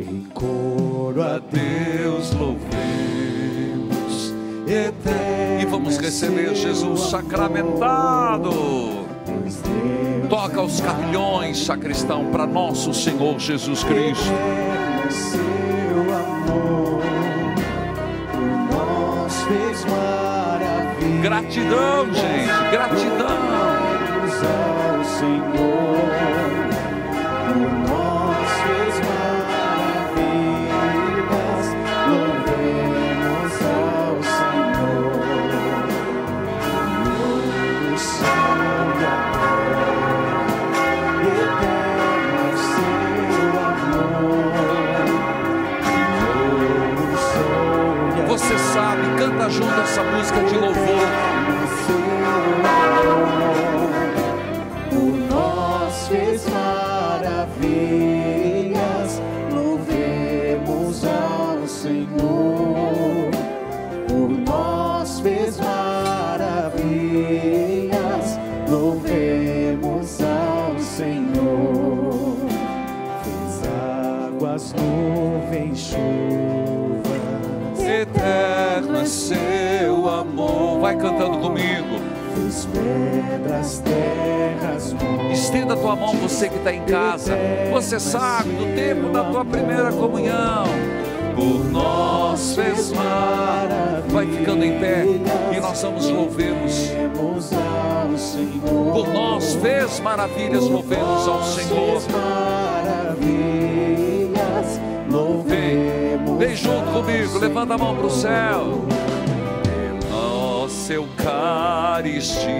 Em coro a Deus louvemos, eterno E vamos é receber Jesus sacramentado. Toca os carrilhões, sacristão, para nosso Senhor Jesus Cristo. É seu amor, por nós fez maravilha. Gratidão, gente, gratidão. Ao Senhor, Pedras, terras. Estenda a tua mão, você que está em casa. Você sabe do tempo da tua primeira comunhão. Por nós fez maravilha. Vai ficando em pé e nós vamos louvemos. Por nós fez maravilhas, louvemos ao Senhor. Maravilhas, louvemos vem junto comigo, levanta a mão para o céu. Eucaristia.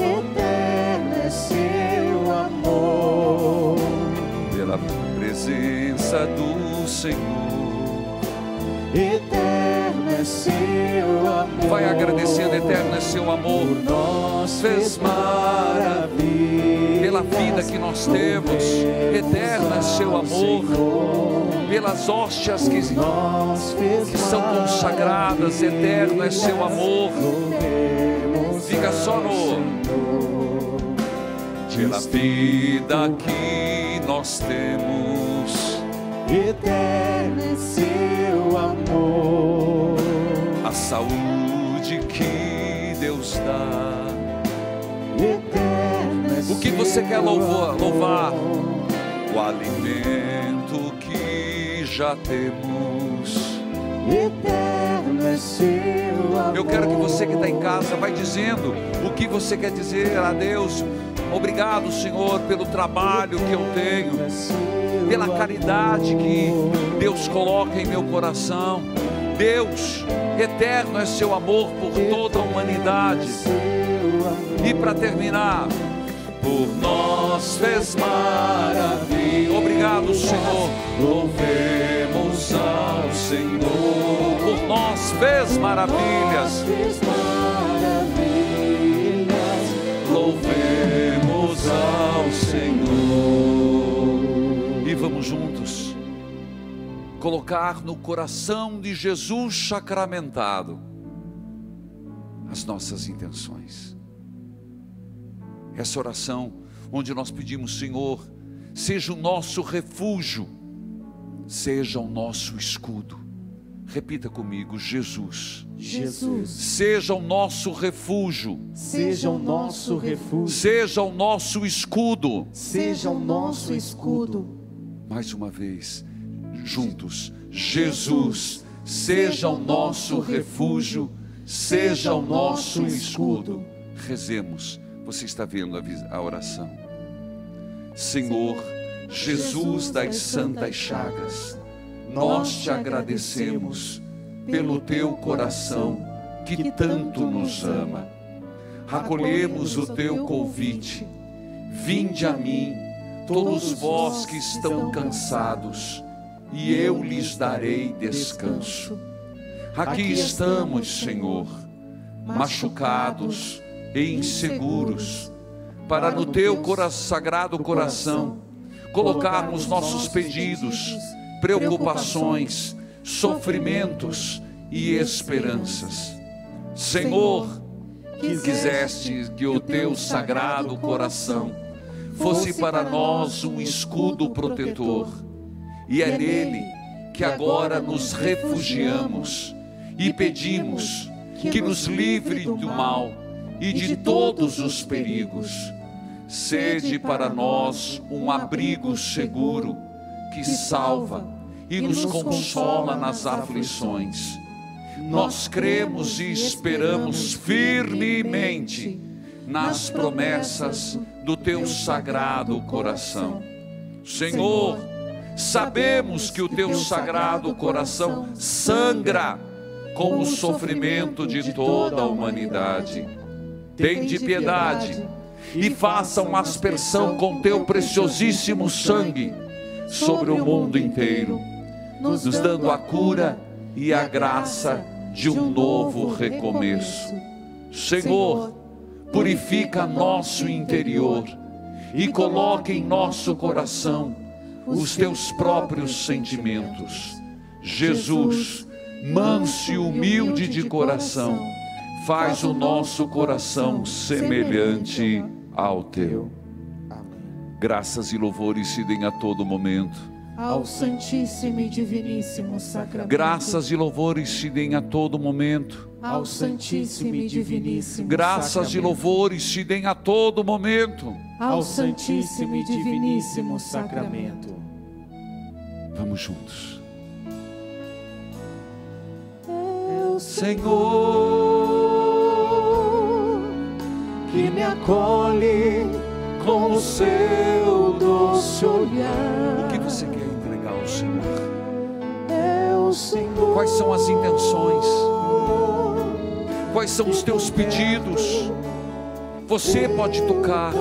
Eterno é seu amor. pela presença do Senhor. Eterno é seu amor. Vai agradecendo, eterno é seu amor, Por nós fez maravilhas. Pela vida que nós temos, eterno é seu amor, pelas hóstias que, que são consagradas, eterno é seu amor. Fica só no pela vida que nós temos, Eterno é seu amor. a saúde que Deus dá. É O que você quer louvar? louvar? O alimento que já temos. Eterno é seu amor. Eu quero que você que está em casa vai dizendo o que você quer dizer a Deus. Obrigado, Senhor, pelo trabalho que eu tenho, pela caridade que Deus coloca em meu coração. Deus, eterno é seu amor por toda a humanidade. E para terminar, por nós fez maravilha. Obrigado, Senhor. Louvemos ao Senhor. Por nós fez maravilhas. Fez maravilhas. Louvemos ao Senhor. E vamos juntos colocar no coração de Jesus sacramentado as nossas intenções. Essa oração onde nós pedimos, Senhor, seja o nosso refúgio, seja o nosso escudo. Repita comigo, Jesus, Jesus, seja o nosso refúgio, seja o nosso refúgio, seja o nosso escudo. seja o nosso escudo. Mais uma vez, juntos, Jesus, seja o nosso refúgio, seja o nosso escudo. Rezemos, você está vendo a, oração. Senhor, Jesus das Santas Chagas, nós te agradecemos pelo teu coração que tanto nos ama. Acolhemos o teu convite. Vinde a mim, todos vós que estão cansados, e eu lhes darei descanso. Aqui estamos, Senhor, machucados e inseguros, para no teu sagrado coração colocarmos nossos pedidos, preocupações, sofrimentos e esperanças. Senhor, quiseste que o teu sagrado coração fosse para nós um escudo protetor. e é nele que agora nos refugiamos e pedimos que nos livre do mal e de todos os perigos. Sede para nós um abrigo seguro que salva e nos consola nas aflições. Nós cremos e esperamos firmemente nas promessas do teu sagrado coração. Senhor, sabemos que o teu sagrado coração sangra com o sofrimento de toda a humanidade. Tende piedade. e faça uma aspersão com teu preciosíssimo sangue sobre o mundo inteiro, nos dando a cura e a graça de um novo recomeço. Senhor, purifica nosso interior e coloque em nosso coração os teus próprios sentimentos. Jesus, manso e humilde de coração, faz o nosso coração semelhante ao teu. Graças e louvores se deem a todo momento. Ao Santíssimo e Diviníssimo Sacramento. Graças e louvores se deem a todo momento. Ao Santíssimo e Diviníssimo Graças e Sacramento. louvores se deem a todo momento. Ao Santíssimo e Diviníssimo Sacramento. Vamos juntos. É Senhor, que me acolhe com o seu doce olhar. o que você quer entregar ao Senhor? É o Senhor. Quais são as intenções? Quais são os teus pedidos? Você pode tocar.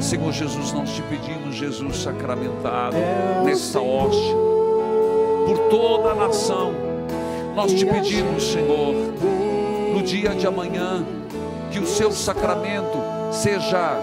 Senhor Jesus, nós te pedimos, Jesus sacramentado, nesta hóstia, por toda a nação. Nós te pedimos, Senhor, no dia de amanhã, que o seu sacramento seja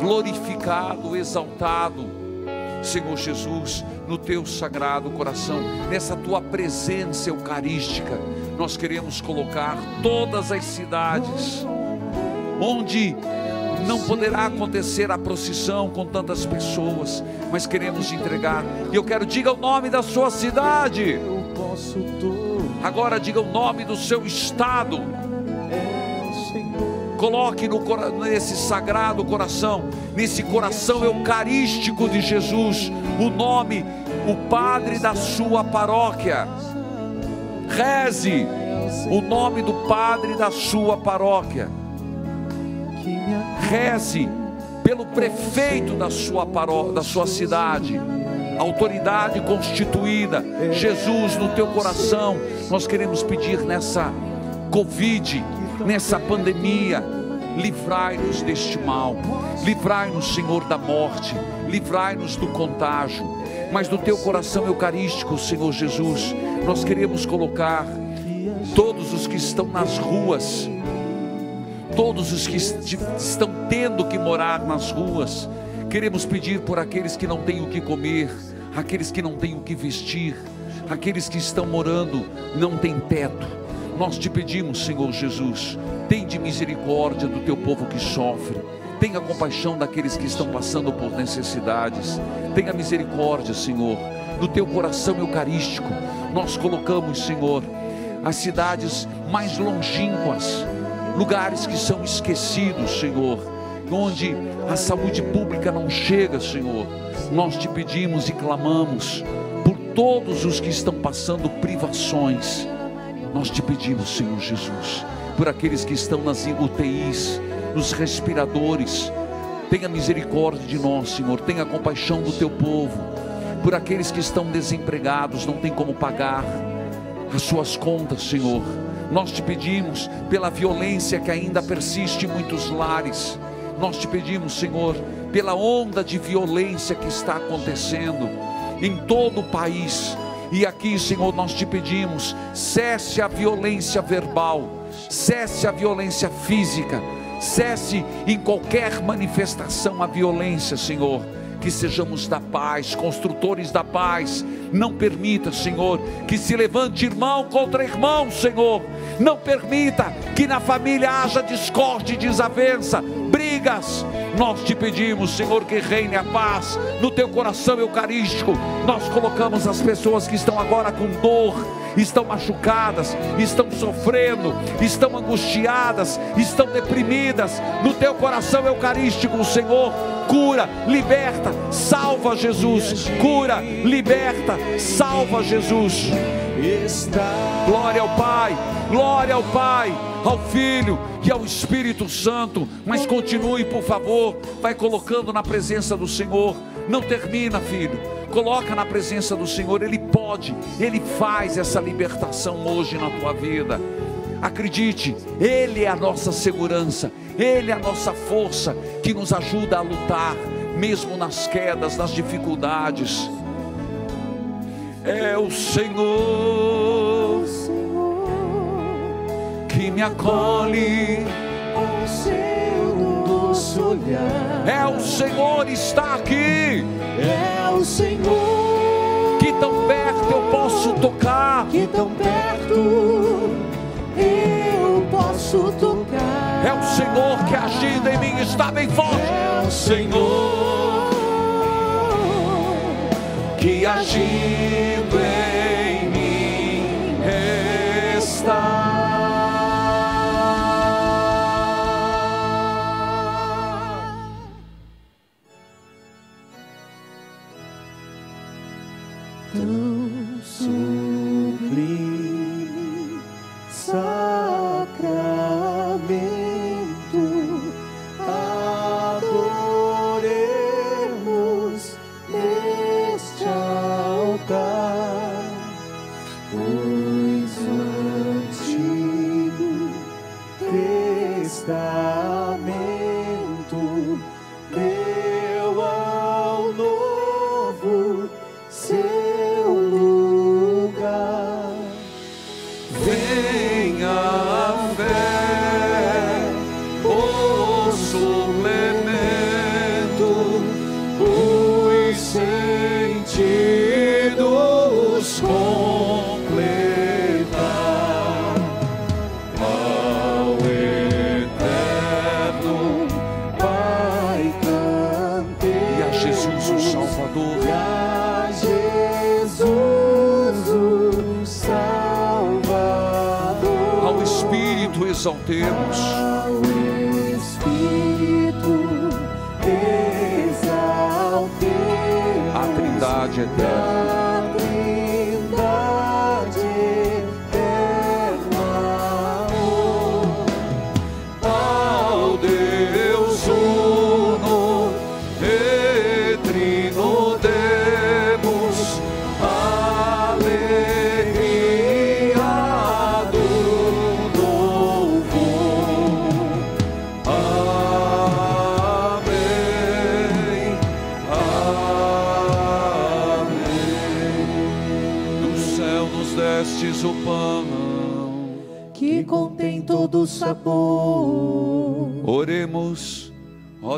glorificado, exaltado, Senhor Jesus, no teu sagrado coração, nessa tua presença eucarística. Nós queremos colocar todas as cidades onde não poderá acontecer a procissão com tantas pessoas, mas queremos entregar. E eu quero diga o nome da sua cidade. Agora diga o nome do seu estado. Coloque no, nesse sagrado coração, nesse coração eucarístico de Jesus, o nome, o padre da sua paróquia. Reze o nome do padre da sua paróquia. Reze pelo prefeito da sua paró da sua cidade, autoridade constituída. Jesus, no teu coração, nós queremos pedir nessa Covid, nessa pandemia, livrai-nos deste mal, livrai-nos, Senhor, da morte, livrai-nos do contágio. Mas no teu coração eucarístico, Senhor Jesus, nós queremos colocar todos os que estão nas ruas, todos os que estão tendo que morar nas ruas. Queremos pedir por aqueles que não têm o que comer, aqueles que não têm o que vestir, aqueles que estão morando não têm teto. Nós te pedimos, Senhor Jesus, tem de misericórdia do teu povo que sofre. Tenha compaixão daqueles que estão passando por necessidades. Tenha misericórdia, Senhor, no teu coração eucarístico. Nós colocamos, Senhor, as cidades mais longínquas, lugares que são esquecidos, Senhor, onde a saúde pública não chega, Senhor. Nós te pedimos e clamamos por todos os que estão passando privações. Nós te pedimos, Senhor Jesus, por aqueles que estão nas UTIs, nos respiradores. Tenha misericórdia de nós, Senhor. Tenha compaixão do teu povo. Por aqueles que estão desempregados, não tem como pagar as suas contas, Senhor. Nós te pedimos pela violência que ainda persiste em muitos lares. Nós te pedimos, Senhor, pela onda de violência que está acontecendo em todo o país. E aqui, Senhor, nós te pedimos: cesse a violência verbal, cesse a violência física, cesse em qualquer manifestação a violência, Senhor que sejamos da paz, construtores da paz. Não permita, Senhor, que se levante irmão contra irmão, Senhor. Não permita que na família haja discórdia e desavença, brigas. Nós te pedimos, Senhor, que reine a paz no teu coração eucarístico. Nós colocamos as pessoas que estão agora com dor, estão machucadas, estão sofrendo, estão angustiadas, estão deprimidas no teu coração eucarístico, Senhor. Cura, liberta, salva Jesus. Cura, liberta, salva Jesus. Glória ao Pai, glória ao Pai, ao Filho e ao Espírito Santo. Mas continue, por favor, vai colocando na presença do Senhor. Não termina, filho. Coloca na presença do Senhor, Ele pode, Ele faz essa libertação hoje na tua vida. Acredite, Ele é a nossa segurança, Ele é a nossa força que nos ajuda a lutar, mesmo nas quedas, nas dificuldades. É o Senhor que me acolhe com seu doce olhar. É o Senhor está aqui. É o Senhor que tão perto eu posso tocar. Que tão perto eu posso tocar. É o Senhor que agindo em mim está bem forte. É o Senhor que agindo Exaltemos Espírito. A Trindade eterna.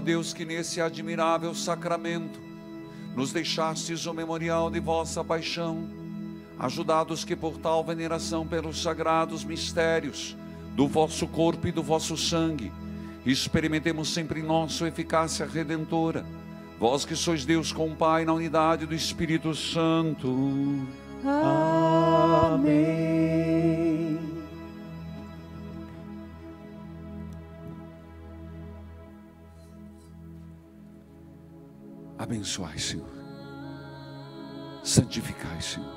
Deus, que nesse admirável sacramento nos deixastes o memorial de vossa paixão, ajudados que por tal veneração pelos sagrados mistérios do vosso corpo e do vosso sangue, experimentemos sempre em nós sua eficácia redentora. Vós que sois Deus com o Pai na unidade do Espírito Santo. Amém. Abençoai, Senhor. Santificai, Senhor.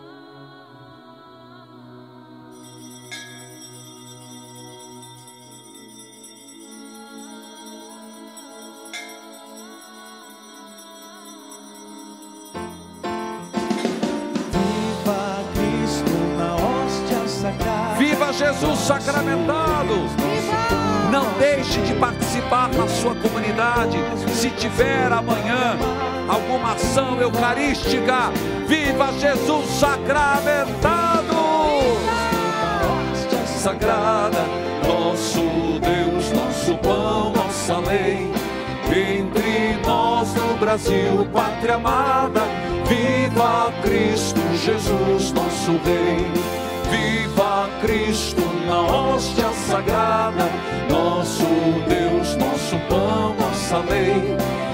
Viva Cristo na hóstia sagrada. Viva Jesus sacramentado. Não deixe de participar na sua comunidade. Se tiver amanhã alguma ação eucarística, viva Jesus sacramentado. Sagrada, nosso Deus, nosso pão, nossa lei. Entre nós no Brasil, pátria amada, viva Cristo Jesus, nosso Rei. Viva Cristo na hóstia sagrada, nosso Deus, nosso pão, nossa Jerusalém